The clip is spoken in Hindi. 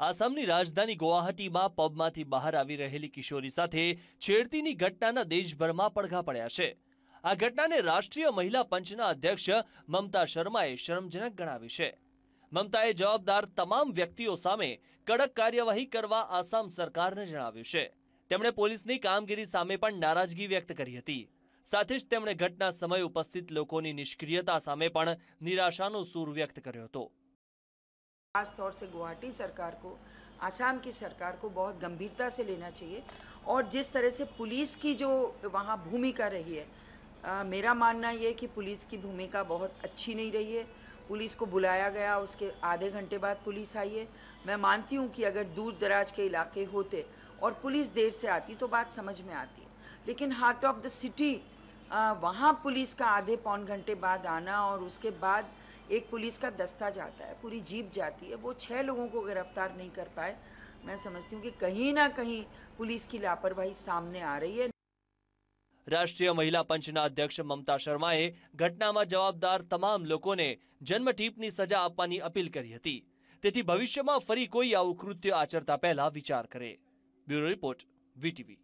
આસામની રાજધાની ગુવાહાટીમાં પબમાંથી બહાર આવી રહેલી કિશોરી સાથે છેડતીની ઘટનાના દેશભરમાં પડઘા પડ્યા છે. આ ઘટનાને રાષ્ટ્રીય મહિલા પંચના અધ્યક્ષ મમતા શર્માએ શરમજનક ગણાવી છે. મમતાએ જવાબદાર તમામ વ્યક્તિઓ સામે કડક કાર્યવાહી કરવા આસામ સરકારને જણાવ્યું છે. તેમણે પોલીસની કામગીરી સામે પણ નારાજગી વ્યક્ત કરી હતી. સાથે જ તેમણે ઘટના સમયે ઉપસ્થિત લોકોની નિષ્ક્રિયતા સામે પણ નિરાશાનો સૂર વ્યક્ત કર્યો હતો. खास तौर से गुवाहाटी सरकार को आसाम की सरकार को बहुत गंभीरता से लेना चाहिए। और जिस तरह से पुलिस की जो वहाँ भूमिका रही है आ, मेरा मानना ये कि पुलिस की भूमिका बहुत अच्छी नहीं रही है। पुलिस को बुलाया गया उसके आधे घंटे बाद पुलिस आई है। मैं मानती हूँ कि अगर दूर दराज के इलाके होते और पुलिस देर से आती तो बात समझ में आती। लेकिन हार्ट ऑफ़ द सिटी वहाँ पुलिस का आधे पौन घंटे बाद आना और उसके बाद एक पुलिस का दस्ता जाता है पूरी जीप जाती है वो छः लोगों को गिरफ्तार नहीं कर पाए मैं समझती हूँ कि कहीं ना कहीं पुलिस की लापरवाही सामने आ रही है રાષ્ટ્રીય મહિલા પંચના અધ્યક્ષ મમતા શર્માએ ઘટનામાં જવાબદાર તમામ લોકોને જન્મઠીપની સજા આપવાની અપીલ કરી હતી તેથી ભવિષ્યમાં ફરી કોઈ આવું કૃત્ય આચરતા પહેલા વિચાર કરે બ્યુરો રિપોર્ટ વીટીવી